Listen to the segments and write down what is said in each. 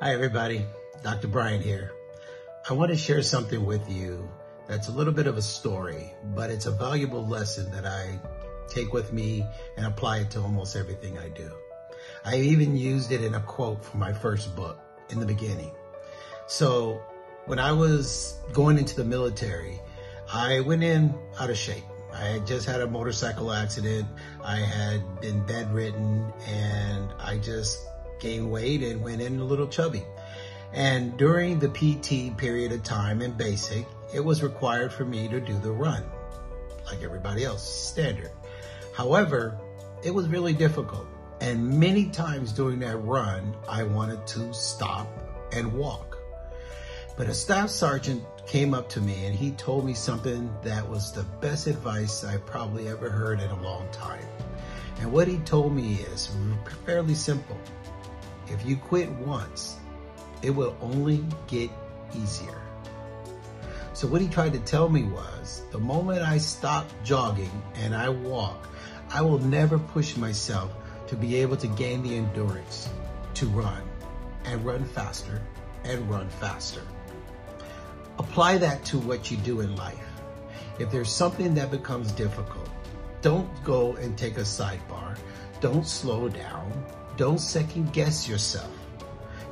Hi, everybody. Dr. Bryant here. I want to share something with you that's a little bit of a story, but it's a valuable lesson that I take with me and apply it to almost everything I do. I even used it in a quote from my first book in the beginning. So when I was going into the military, I went in out of shape. I had just had a motorcycle accident. I had been bedridden and I just gained weight and went in a little chubby. And during the PT period of time in basic, it was required for me to do the run like everybody else, standard. However, it was really difficult. And many times during that run, I wanted to stop and walk. But a staff sergeant came up to me and he told me something that was the best advice I probably ever heard in a long time. And what he told me is fairly simple. If you quit once, it will only get easier. So what he tried to tell me was the moment I stop jogging and I walk, I will never push myself to be able to gain the endurance to run and run faster and run faster. Apply that to what you do in life. If there's something that becomes difficult, don't go and take a sidebar. Don't slow down. Don't second guess yourself.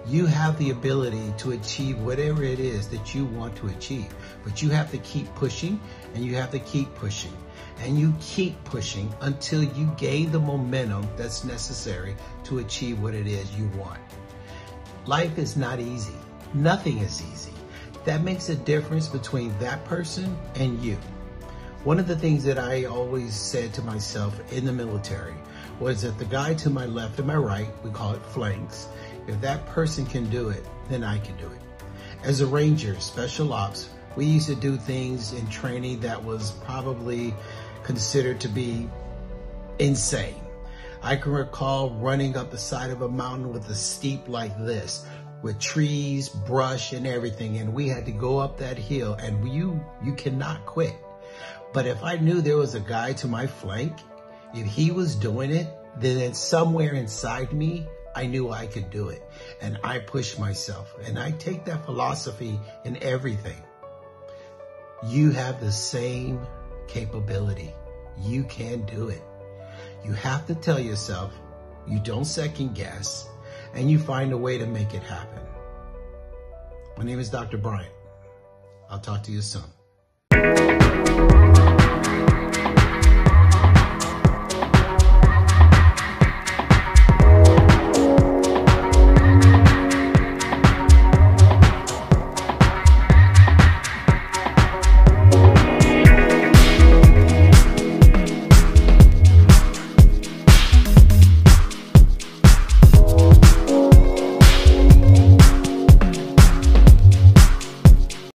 You have the ability to achieve whatever it is that you want to achieve, but you have to keep pushing and you have to keep pushing and you keep pushing until you gain the momentum that's necessary to achieve what it is you want. Life is not easy. Nothing is easy. That makes a difference between that person and you. One of the things that I always said to myself in the military was that the guy to my left and my right, we call it flanks, if that person can do it, then I can do it. As a ranger, special ops, we used to do things in training that was probably considered to be insane. I can recall running up the side of a mountain with a steep like this, with trees, brush, and everything, and we had to go up that hill, and you you cannot quit. But if I knew there was a guy to my flank, if he was doing it, then somewhere inside me, I knew I could do it. And I pushed myself. And I take that philosophy in everything. You have the same capability. You can do it. You have to tell yourself you don't second guess and you find a way to make it happen. My name is Dr. Bryant. I'll talk to you soon.